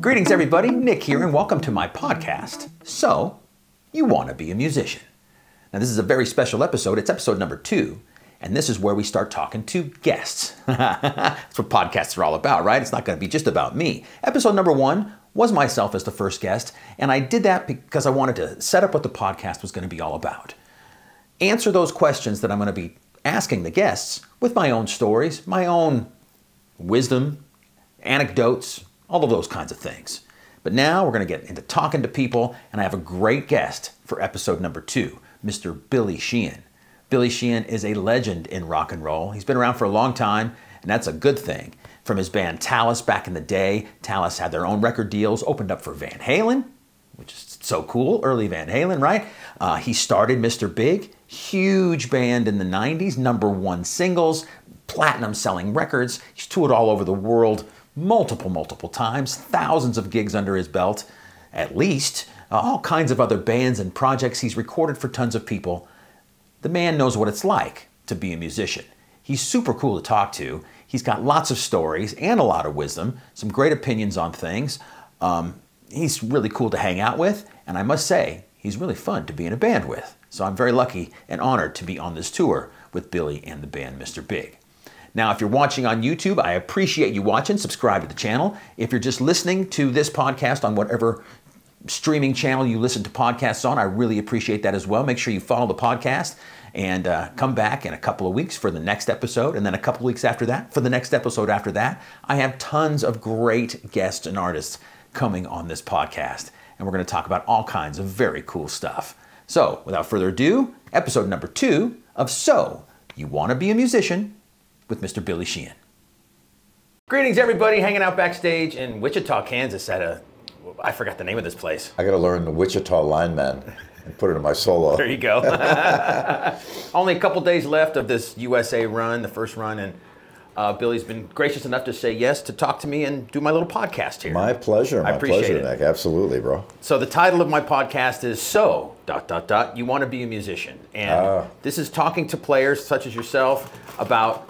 Greetings, everybody. Nick here, and welcome to my podcast. So, you want to be a musician. Now, this is a very special episode. It's episode number two, and this is where we start talking to guests. That's what podcasts are all about, right? It's not going to be just about me. Episode number one was myself as the first guest, and I did that because I wanted to set up what the podcast was going to be all about. Answer those questions that I'm going to be asking the guests with my own stories, my own wisdom, anecdotes, all of those kinds of things. But now we're going to get into talking to people, and I have a great guest for episode number two, Mr. Billy Sheehan. Billy Sheehan is a legend in rock and roll. He's been around for a long time, and that's a good thing. From his band Talas back in the day, Talas had their own record deals, opened up for Van Halen, which is so cool, early Van Halen, right? Uh, he started Mr. Big, huge band in the 90s, number one singles, platinum selling records. He's toured all over the world multiple, multiple times, thousands of gigs under his belt, at least, uh, all kinds of other bands and projects. He's recorded for tons of people. The man knows what it's like to be a musician. He's super cool to talk to. He's got lots of stories and a lot of wisdom, some great opinions on things. Um, he's really cool to hang out with, and I must say, he's really fun to be in a band with. So I'm very lucky and honored to be on this tour with Billy and the band Mr. Big. Now, if you're watching on YouTube, I appreciate you watching. Subscribe to the channel. If you're just listening to this podcast on whatever streaming channel you listen to podcasts on, I really appreciate that as well. Make sure you follow the podcast and uh, come back in a couple of weeks for the next episode, and then a couple of weeks after that for the next episode after that. I have tons of great guests and artists coming on this podcast, and we're going to talk about all kinds of very cool stuff. So, without further ado, episode number two of So You Want to Be a Musician with Mr. Billy Sheehan. Greetings, everybody, hanging out backstage in Wichita, Kansas at a, I forgot the name of this place. I got to learn the Wichita lineman and put it in my solo. There you go. Only a couple days left of this USA run, the first run, and uh, Billy's been gracious enough to say yes to talk to me and do my little podcast here. My pleasure. My I appreciate pleasure, it. Nick. Absolutely, bro. So the title of my podcast is So dot dot dot You Want to Be a Musician, and Ah. this is talking to players such as yourself about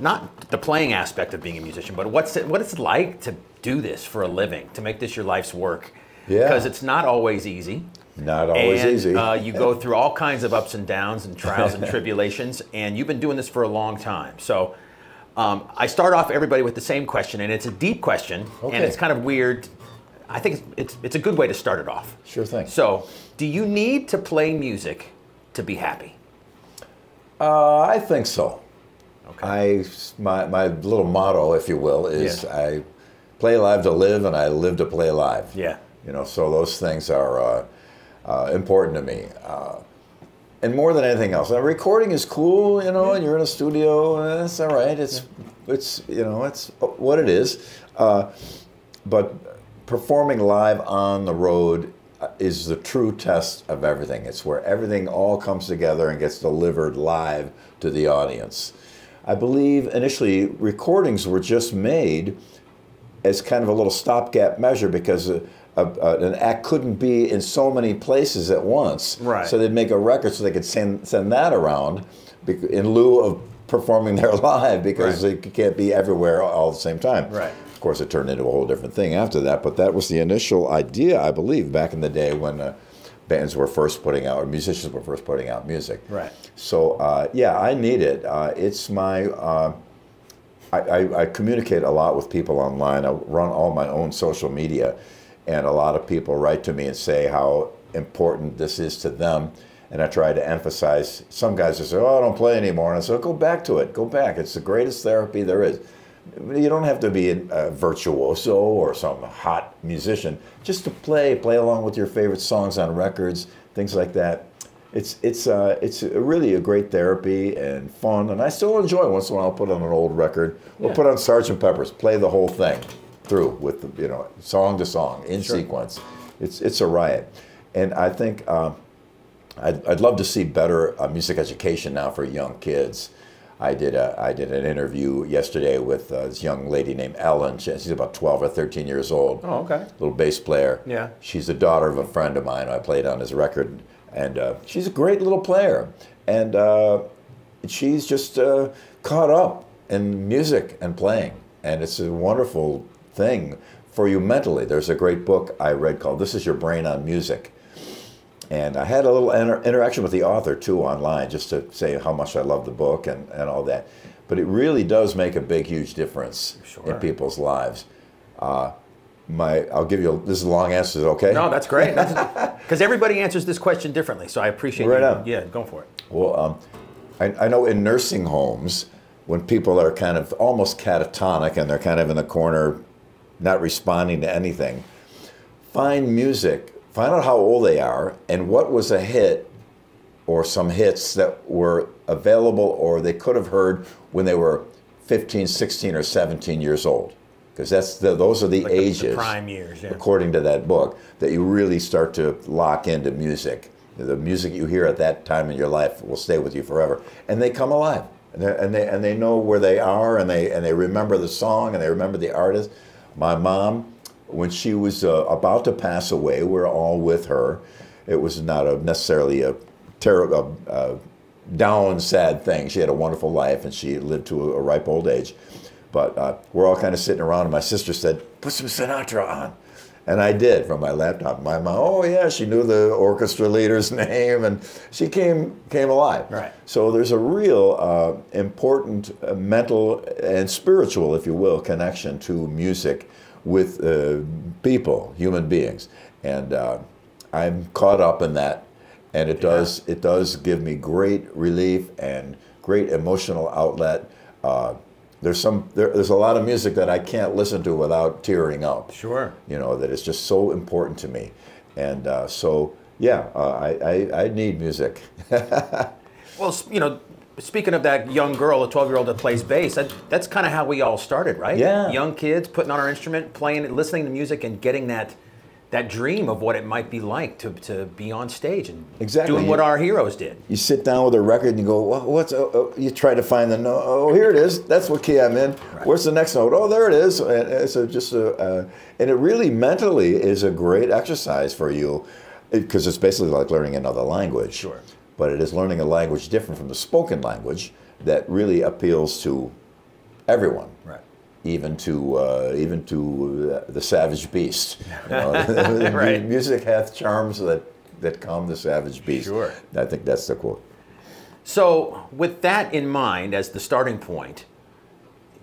not the playing aspect of being a musician, but what's it, what it's like to do this for a living, to make this your life's work. Yeah. Because it's not always easy. Not always and, easy. Uh, you go through all kinds of ups and downs and trials and tribulations, and you've been doing this for a long time. So um, I start off everybody with the same question, and it's a deep question, and it's kind of weird. I think it's, it's, it's a good way to start it off. Sure thing. So, do you need to play music to be happy? Uh, I think so. Okay. I my my little motto, if you will, is Yeah. I play live to live, and I live to play live. Yeah. You know, so those things are uh, uh, important to me. Uh, and more than anything else, now, recording is cool, you know, and you're in a studio, and that's all right. It's, it's, you know, it's what it is. Uh, but performing live on the road uh, is the true test of everything. It's where everything all comes together and gets delivered live to the audience. I believe initially recordings were just made as kind of a little stopgap measure because a, a, a- an act couldn't be in so many places at once. Right. So they'd make a record so they could send send that around bec- in lieu of performing there live because Right. they can't be everywhere all at the same time. Right. Of course, it turned into a whole different thing after that, but that was the initial idea, I believe, back in the day when uh, bands were first putting out, or musicians were first putting out music. Right. So, uh, yeah, I need it. Uh, it's my. Uh, I, I, I communicate a lot with people online. I run all my own social media, and a lot of people write to me and say how important this is to them. And I try to emphasize. Some guys just say, "Oh, I don't play anymore," and I say, "Go back to it. Go back. It's the greatest therapy there is." You don't have to be a virtuoso or some hot musician. Just to play, play along with your favorite songs on records, things like that. It's it's uh, it's really a great therapy and fun, and I still enjoy. it. Once in a while, I'll put on an old record or Yeah. put on Sergeant Pepper's, play the whole thing through with the, you know song to song in Sure. sequence. It's it's a riot, and I think uh, I'd, I'd love to see better uh, music education now for young kids. I did a I did an interview yesterday with uh, this young lady named Ellen. She- She's about twelve or thirteen years old Oh, okay. little bass player. Yeah. She's the daughter of a friend of mine. I played on his record, and uh, she's a great little player. And uh, she's just uh, caught up in music and playing, and it's a wonderful thing for you mentally. There's a great book I read called "This Is Your Brain on Music." And I had a little inter- interaction with the author too online just to say how much I love the book and, and all that. But it really does make a big, huge difference Sure. in people's lives. Uh, my, I'll give you, a, this is a long answer, is okay? No, that's great. Because everybody answers this question differently, so I appreciate Right you. on. Yeah, go for it. Well, um, I, I know in nursing homes, when people are kind of almost catatonic and they're kind of in the corner, not responding to anything, find music, find out how old they are and what was a hit or some hits that were available or they could have heard when they were 15, 16, or 17 years old. Because that's the, those are the Like the- the ages prime years, yeah. according to that book, that you really start to lock into music. The music you hear at that time in your life will stay with you forever, and they come alive, and, they- and they and they know where they are, and they and they remember the song, and they remember the artist. My mom, when she was uh, about to pass away, we're all with her. It was not a necessarily a terrible, uh, down, sad thing. She had a wonderful life, and she lived to a, a ripe old age. But uh, we're all kind of sitting around, and my sister said, "Put some Sinatra on," and I did from my laptop. My mom, oh yeah, she knew the orchestra leader's name, and she came came alive. Right. So there's a real uh, important uh, mental and spiritual, if you will, connection to music with uh, people, human beings, and uh, I'm caught up in that, and it does it does give me great relief and great emotional outlet. There's some there, there's a lot of music that I can't listen to without tearing up Sure. you know that is just so important to me and uh, so yeah uh, I, I, I need music Well, you know, speaking of that young girl, a 12 year old that plays bass, that, that's kind of how we all started, right? Yeah. Young kids putting on our instrument, playing listening to music, and getting that that dream of what it might be like to, to be on stage and Exactly. doing what our heroes did. you sit down with a record and you go "Wha- what's oh, oh," you try to find the note oh here it is that's what key i'm in where's the next note oh there it is and it's a, just a, uh, and it really mentally is a great exercise for you because it's basically like learning another language Sure. but it is learning a language different from the spoken language that really appeals to everyone Right. Even to uh, even to uh, the savage beast. You know? Right. Music hath charms that that calm the savage beast. Sure. I think that's the quote. So, with that in mind as the starting point,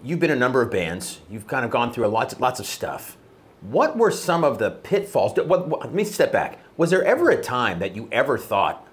you've been in a number of bands. You've kind of gone through a lots, lots of stuff. What were some of the pitfalls? What, what, let me step back. Was there ever a time that you ever thought,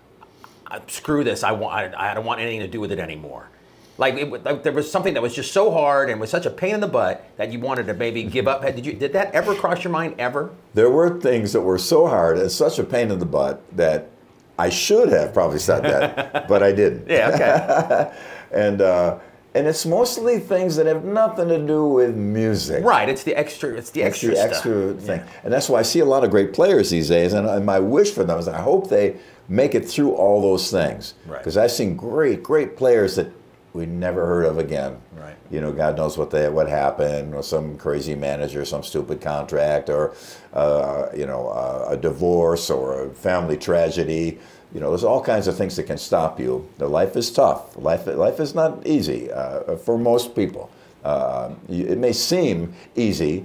"Uh, "Screw this! I want, I, I don't want anything to do with it anymore"? Like, it, like there was something that was just so hard and was such a pain in the butt that you wanted to maybe give up. Did you? Did that ever cross your mind? Ever? There were things that were so hard and such a pain in the butt that I should have probably said that, but I didn't. Yeah. Okay. And uh, and it's mostly things that have nothing to do with music. right. It's the extra. It's the It's extra, the stuff. extra thing. And that's why I see a lot of great players these days. And, and my wish for them is I hope they make it through all those things. Right. Because I've seen great, great players that we never heard of again. Right. You know, God knows what they what happened, or some crazy manager, some stupid contract, or uh, you know, uh, a divorce or a family tragedy. You know, there's all kinds of things that can stop you. The life is tough. Life life is not easy uh, for most people. Uh, it may seem easy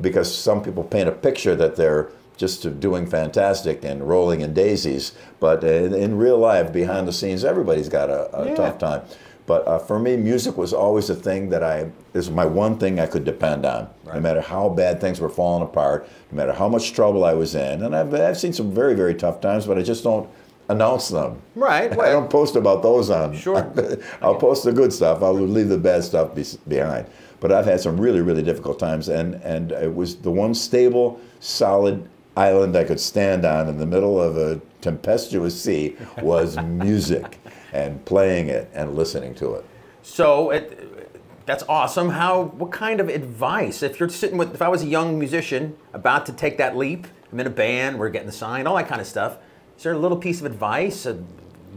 because some people paint a picture that they're just doing fantastic and rolling in daisies, but in, in real life, behind the scenes, everybody's got a, a Yeah. tough time. But uh, for me, music was always a thing that I is my one thing I could depend on, no matter how bad things were falling apart, no matter how much trouble I was in. And I've, I've seen some very very tough times, but I just don't announce them. Right. I don't post about those on. Sure. I'll post the good stuff. I'll leave the bad stuff be- behind. But I've had some really, really difficult times, and and it was the one stable, solid island I could stand on in the middle of a tempestuous sea was music, and playing it and listening to it. So it, that's awesome. How? What kind of advice? If you're sitting with, if I was a young musician about to take that leap, I'm in a band, we're getting signed, all that kind of stuff. Is there a little piece of advice, a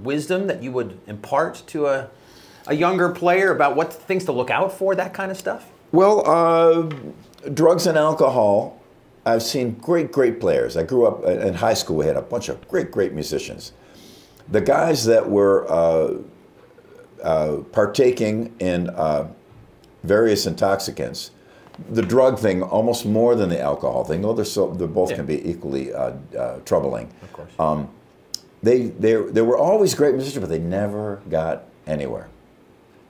wisdom that you would impart to a, a younger player about what things to look out for, that kind of stuff? Well, uh, drugs and alcohol. I've seen great, great players. I grew up in high school. We had a bunch of great, great musicians. The guys that were uh, uh, partaking in uh, various intoxicants. The drug thing almost more than the alcohol thing, though they're so they both Yeah. can be equally uh, uh, troubling. Of course. Um, they they they were always great musicians, but they never got anywhere.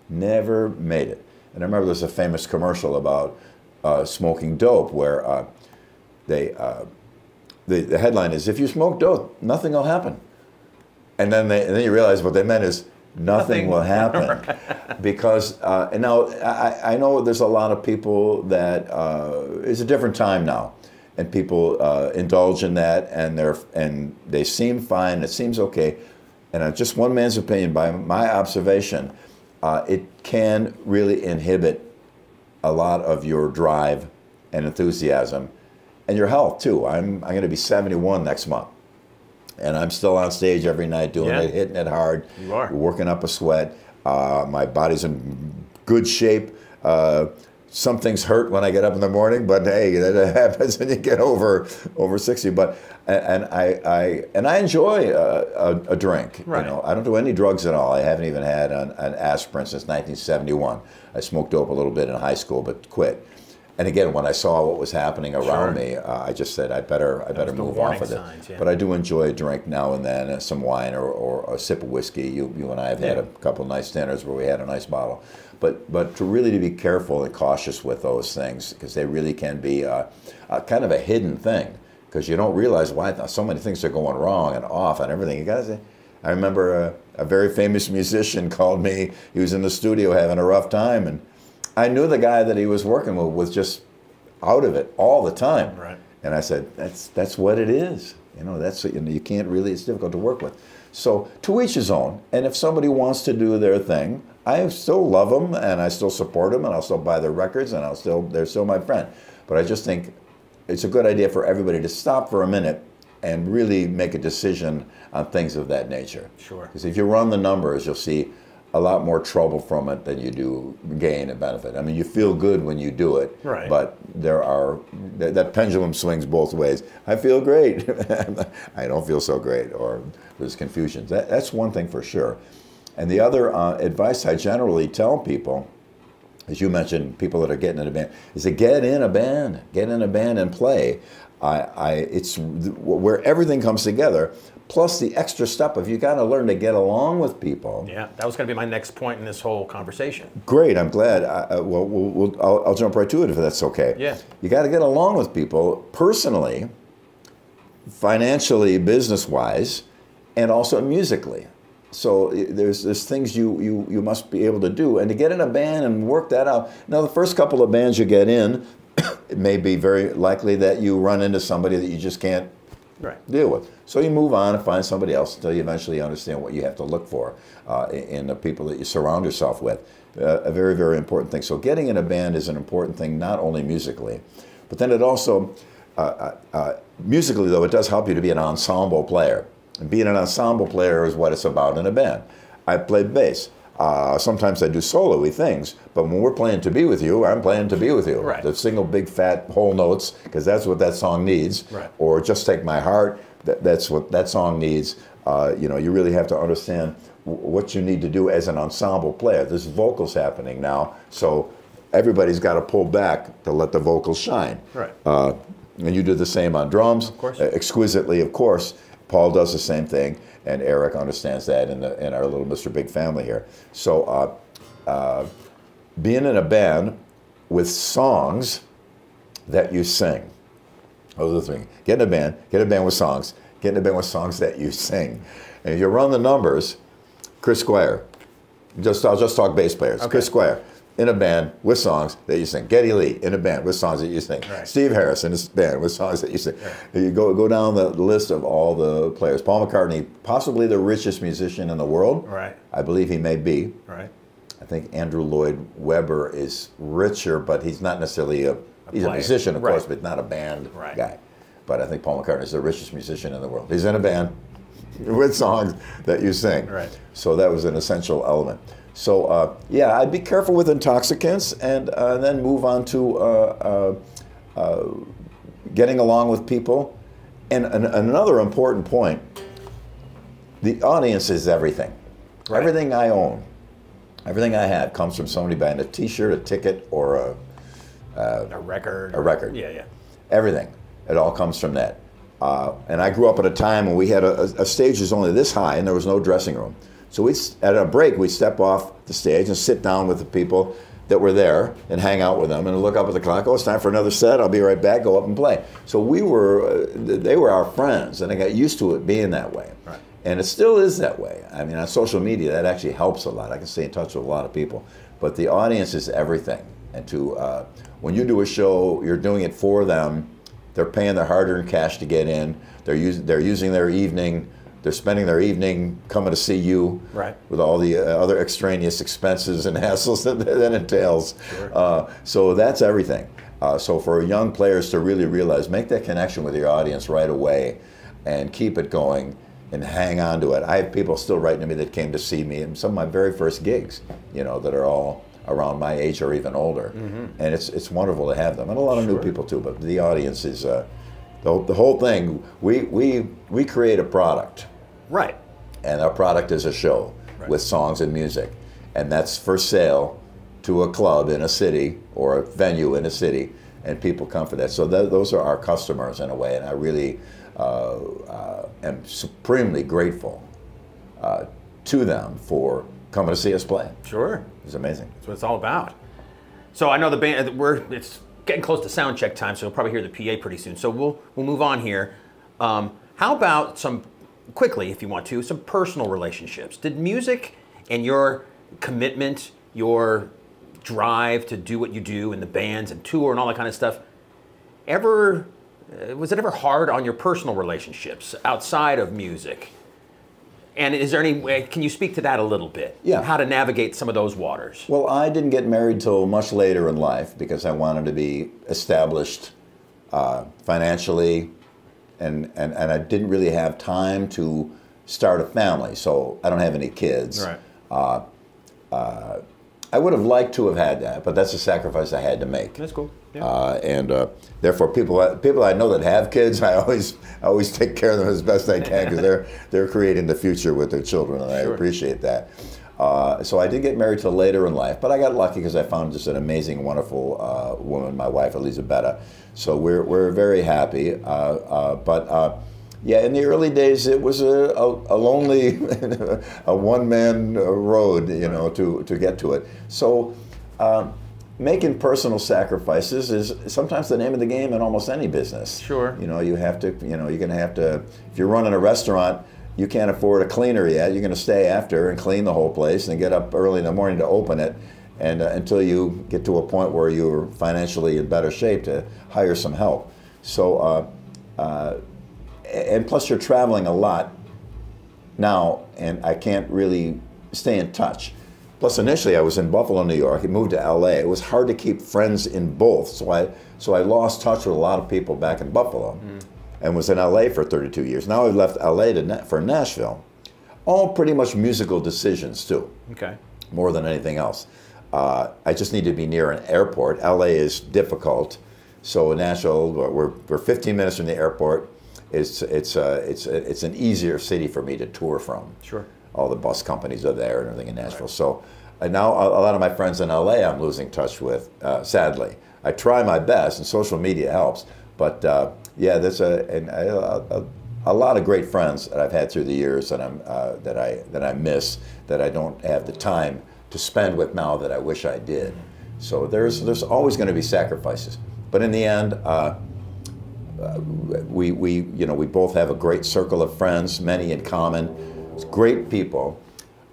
Never made it. And I remember there's a famous commercial about uh, smoking dope where uh, they uh, the, the headline is if you smoke dope, nothing will happen. And then they, and then you realize what they meant is nothing, Nothing. will happen. Because uh, and now I, I know there's a lot of people that uh, it's a different time now. And people uh, indulge in that and they're and they seem fine it seems okay. And uh, just one man's opinion by my observation uh, it can really inhibit a lot of your drive and enthusiasm and your health too. I'm, I'm going to be 71 next month and I'm still on stage every night doing Yeah. it, hitting it hard. You are. working up a sweat. Uh, my body's in good shape. Uh, some things hurt when I get up in the morning, but hey, that happens when you get over over sixty. But and I, I and I enjoy a, a, a drink. Right. You know, I don't do any drugs at all. I haven't even had an, an aspirin since 1971. I smoked dope a little bit in high school, but quit. And again, when I saw what was happening around Sure. me, uh, I just said I better I better move off of it. yeah. But I do enjoy a drink now and then, uh, some wine or, or a sip of whiskey. You, you and I have had a couple nice dinners where we had a nice bottle. But but to really to be careful and cautious with those things because they really can be uh, uh, kind of a hidden thing because you don't realize why so many things are going wrong and off and everything. You say. I remember a, a very famous musician called me. He was in the studio having a rough time, and I knew the guy that he was working with was just out of it all the time. Right. And I said, that's, that's what it is. You know, that's, you, know, you can't really, it's difficult to work with. So to each his own. And if somebody wants to do their thing, I still love them and I still support them and I'll still buy their records and I'll still, they're still my friend. But I just think it's a good idea for everybody to stop for a minute and really make a decision on things of that nature. Sure. Because if you run the numbers, you'll see a lot more trouble from it than you do gain and benefit. I mean, you feel good when you do it, Right. but there are that, that pendulum swings both ways. I feel great. I don't feel so great, or there's confusion. That, that's one thing for sure. And the other uh, advice I generally tell people, as you mentioned, people that are getting in a band, is to get in a band, get in a band and play. I, I, it's where everything comes together. Plus the extra step of you got to learn to get along with people. Yeah, that was going to be my next point in this whole conversation. Great, I'm glad. I, well, we'll, we'll I'll, I'll jump right to it if that's okay. Yeah. You got to get along with people personally, financially, business wise, and also musically. So there's there's things you, you you must be able to do, and to get in a band and work that out. Now, the first couple of bands you get in, it may be very likely that you run into somebody that you just can't Right. deal with. So you move on and find somebody else until you eventually understand what you have to look for uh, in the people that you surround yourself with. Uh, a very, very important thing. So getting in a band is an important thing, not only musically, but then it also, uh, uh, uh, musically though, it does help you to be an ensemble player. And being an ensemble player is what it's about in a band. I play bass. Uh, sometimes I do solo-y things, but when we're playing "To Be With You," I'm playing "To Be With You." Right. The single big fat whole notes, because that's what that song needs Right. or just take my heart. That, that's what that song needs. Uh, you know, you really have to understand w- what you need to do as an ensemble player. There's vocals happening now, so everybody's got to pull back to let the vocals shine. Right. Uh, and you do the same on drums, of course. exquisitely, of course. Paul does the same thing, and Eric understands that in, the, in our little Mr. Big family here. So, uh, uh, being in a band with songs that you sing. Those are the. Get in a band, get in a band with songs, get in a band with songs that you sing. And if you run the numbers, Chris Squire, just I'll just talk bass players. Okay. Chris Squire in a band with songs that you sing. Geddy Lee in a band with songs that you sing. Right. Steve Harris in a band with songs that you sing. You go go down the list of all the players. Paul McCartney, possibly the richest musician in the world. Right. I believe he may be. Right. I think Andrew Lloyd Webber is richer, but he's not necessarily a he's a musician, of Right. course, but not a band Right. guy. But I think Paul McCartney is the richest musician in the world. He's in a band with songs that you sing. Right. So that was an essential element. So uh, yeah, I'd be careful with intoxicants, and uh, then move on to uh, uh, uh, getting along with people. And, an another important point: the audience is everything. Right. Everything I own Everything I have comes from somebody buying a T-shirt, a ticket, or a a record. a record. Yeah, yeah. everything. It all comes from that. Uh, and I grew up at a time when we had a, a stage was only this high and there was no dressing room. So we at a break we'd step off the stage and sit down with the people that were there and hang out with them and look up at the clock. Oh, it's time for another set. I'll be right back. Go up and play. So we were, uh, they were our friends, and I got used to it being that way. Right. And it still is that way. I mean, on social media, that actually helps a lot. I can stay in touch with a lot of people. But the audience is everything. And to uh, when you do a show, you're doing it for them. They're paying their hard-earned cash to get in. They're using they're using their evening. They're spending their evening coming to see you Right. with all the uh, other extraneous expenses and hassles that that entails. Sure. Uh, so that's everything. Uh, so for young players to really realize, make that connection with your audience right away, and keep it going, and hang on to it. I have people still writing to me that came to see me, and some of my very first gigs, you know, that are all around my age or even older, and it's it's wonderful to have them, and a lot of new Mm-hmm. People too. But the audience is. Uh, the, the whole thing, we, we, we create a product Right. and our product is a show Right. with songs and music and that's for sale to a club in a city or a venue in a city and people come for that so th- those are our customers in a way and i really uh, uh, am supremely grateful uh, to them for coming to see us play Sure. it's amazing That's what it's all about. So I know the band. We're it's getting close to sound check time, so you'll probably hear the PA pretty soon. So we'll we'll move on here. Um, how about some quickly, if you want to, some personal relationships? Did music and your commitment, your drive to do what you do in the bands and tour and all that kind of stuff, ever uh, was it ever hard on your personal relationships outside of music? And is there any way, can you speak to that a little bit? Yeah. How to navigate some of those waters? Well, I didn't get married till much later in life because I wanted to be established uh, financially, and, and, and I didn't really have time to start a family. So I don't have any kids. Right. I would have liked to have had that, but that's a sacrifice I had to make. That's cool. Yeah. Uh, and uh, therefore, people people I know that have kids, I always I always take care of them as best I can because they're they're creating the future with their children, and I appreciate that. Uh, so I did get married till later in life, but I got lucky because I found just an amazing, wonderful uh, woman, my wife Elisabetta. So we're we're very happy. Uh, uh, but uh, yeah, in the early days, it was a, a, a lonely, a one-man road, you know, to, to get to it. So, um, making personal sacrifices is sometimes the name of the game in almost any business. Sure. You know, you have to, you know, you're going to have to. If you're running a restaurant, you can't afford a cleaner yet. You're going to stay after and clean the whole place and get up early in the morning to open it, and uh, until you get to a point where you're financially in better shape to hire some help. So. Uh, uh, and plus you're traveling a lot now and i can't really stay in touch plus initially i was in buffalo new york i moved to la it was hard to keep friends in both so i so i lost touch with a lot of people back in buffalo and was in la for 32 years now i've left la to for nashville all pretty much musical decisions too okay. more than anything else. Uh, I just need to be near an airport. LA is difficult, so Nashville, we're, we're 15 minutes from the airport. It's it's uh, it's it's an easier city for me to tour from. Sure. All the bus companies are there and everything in Nashville. So uh, now a, a lot of my friends in LA, I'm losing touch with. Uh, sadly, I try my best, and social media helps. But uh, yeah, there's a, and a, a, a lot of great friends that I've had through the years that I'm uh, that I that I miss that I don't have the time to spend with now that I wish I did. So there's there's always going to be sacrifices, but in the end, uh, uh, we we you know we both have a great circle of friends, many in common, great people.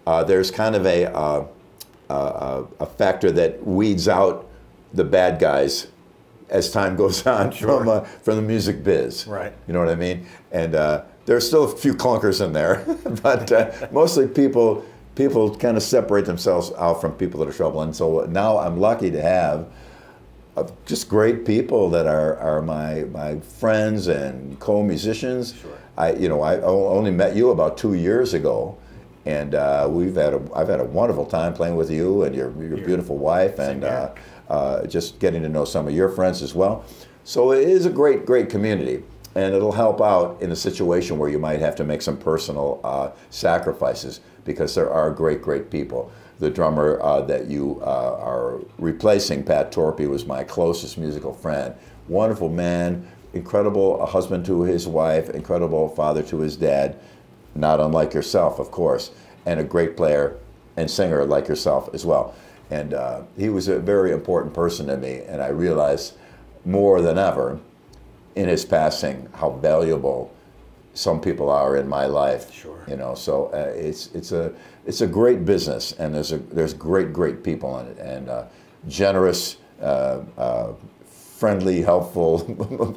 Uh, there's kind of a uh, uh, a factor that weeds out the bad guys as time goes on from uh, from the music biz. Right. You know what I mean? And uh, there's still a few clunkers in there, but uh, mostly people people kind of separate themselves out from people that are. And so now I'm lucky to have uh, just great people that are, are my my friends and co-musicians. Sure. I you know I only met you about two years ago, and uh, we've had a I've had a wonderful time playing with you and your your beautiful wife and uh, uh, just getting to know some of your friends as well. So it is a great great community, and it'll help out in a situation where you might have to make some personal uh, sacrifices because there are great great people. the drummer uh, that you uh, are replacing, Pat Torpey, was my closest musical friend. Wonderful man, incredible husband to his wife, incredible father to his dad, not unlike yourself, of course, and a great player and singer like yourself as well. And uh, he was a very important person to me, and I realized more than ever in his passing how valuable some people are in my life. Sure. You know, so uh, it's it's a it's a great business, and there's a there's great great people in it, and uh, generous, uh, uh friendly, helpful,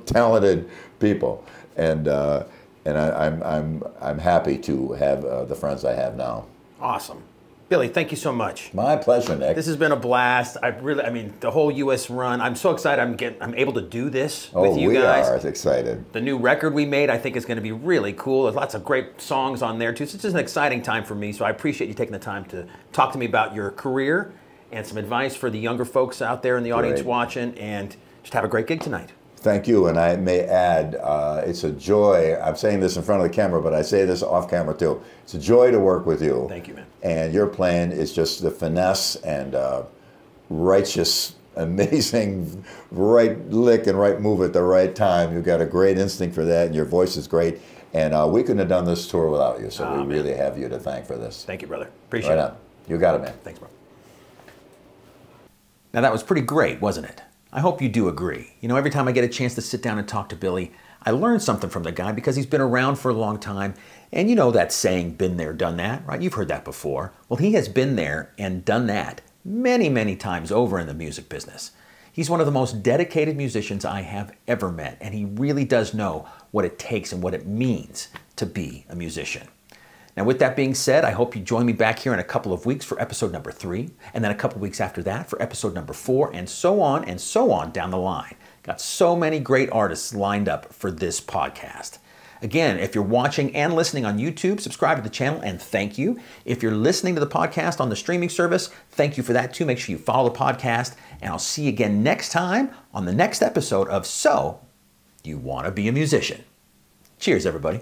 talented people, and uh, and I, am I'm, I'm I'm happy to have uh, the friends I have now. Awesome. Billy, thank you so much. My pleasure, Nick. This has been a blast. I really, I mean, the whole U.S. run. I'm so excited. I'm getting, I'm able to do this oh, with you we guys. are excited. The new record we made, I think, is going to be really cool. There's lots of great songs on there too. So it's just an exciting time for me. So I appreciate you taking the time to talk to me about your career and some advice for the younger folks out there in the audience Great. watching. And just have a great gig tonight. Thank you, and I may add, uh, it's a joy. I'm saying this in front of the camera, but I say this off camera too. It's a joy to work with you. Thank you, man. And your plan is just the finesse and uh, righteous, amazing, right lick and right move at the right time. You've got a great instinct for that, and your voice is great. And uh, we couldn't have done this tour without you, so we man. really have you to thank for this. Thank you, brother. Appreciate Right it. on. You got it, man. Thanks, bro. Now that was pretty great, wasn't it? I hope you do agree. You know, every time I get a chance to sit down and talk to Billy, I learn something from the guy because he's been around for a long time. And you know that saying, been there, done that, right? You've heard that before. Well, he has been there and done that many, many times over in the music business. He's one of the most dedicated musicians I have ever met, and he really does know what it takes and what it means to be a musician. Now, with that being said, I hope you join me back here in a couple of weeks for episode number three, and then a couple of weeks after that for episode number four, and so on and so on down the line. Got so many great artists lined up for this podcast. Again, if you're watching and listening on YouTube, subscribe to the channel and thank you. If you're listening to the podcast on the streaming service, thank you for that too. Make sure you follow the podcast, and I'll see you again next time on the next episode of So You Want to Be a Musician. Cheers, everybody.